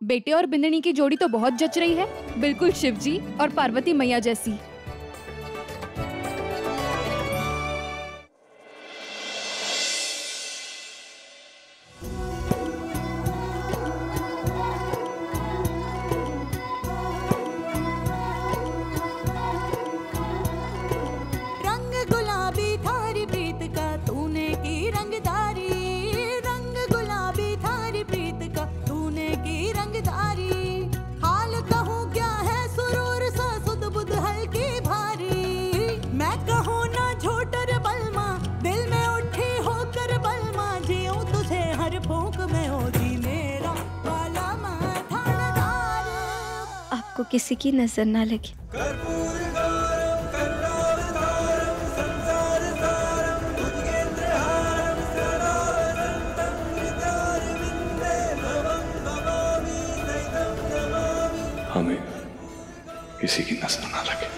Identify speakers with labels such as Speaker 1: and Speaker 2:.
Speaker 1: बेटे और बिंदनी की जोड़ी तो बहुत जच रही है। बिल्कुल शिव जी और पार्वती मैया जैसी।
Speaker 2: आपको किसी की नज़र ना लगे।
Speaker 3: हमें किसी की नज़र ना लगे।